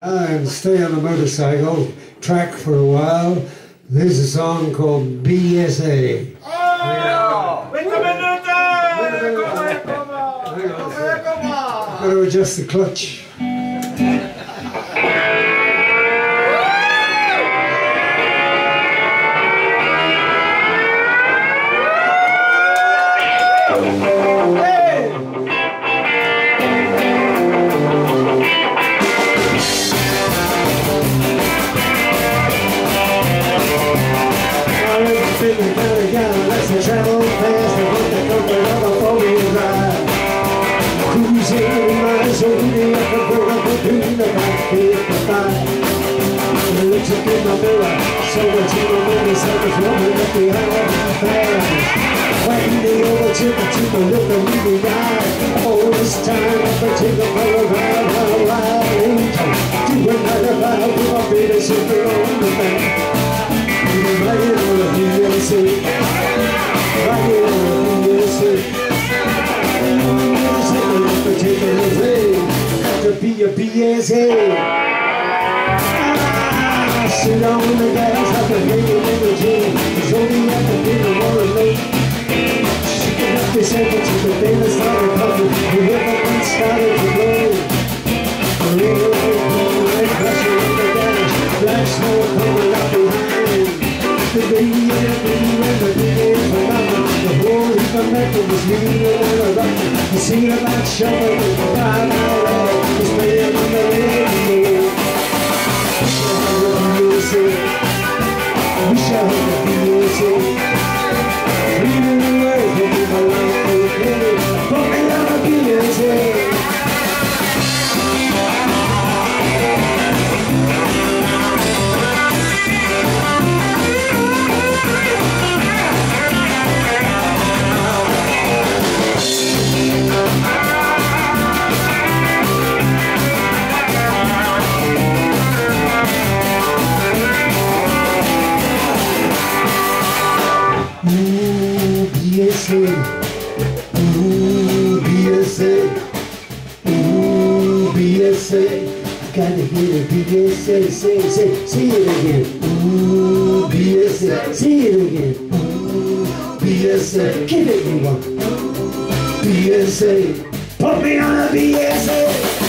and stay on the motorcycle track for a while. There's a song called BSA. Oh! Wait a minute! Gotta adjust the clutch. Feeling kinda down, let's travel fast and with the comfort of a four-wheel drive. Cruising miles over the upper border between the back fifty-five. Looks up in my mirror, so much in my motorcycle's rolling up behind fast. Waiting the over to the oh, to the look of me ride. All this time I'm taking for a a BSA. Ah, sit on the gas, I can make it in the gym. It's only at the dinner or late. She can have to send it to the famous started puffing. Whoever one started to blow. A little bit pressure in the dash. Black smoke coming out behind. The baby and the baby and the baby and the mama. The whole heap of metal was leaning on the rock. You sing about shoveling the fire Reading the words Ooh, BSA. Ooh, BSA. Gotta hear the BSA. Say, say, say it again. Ooh, BSA. Say it again. Ooh, BSA. Give it me one. BSA. Put me on a BSA.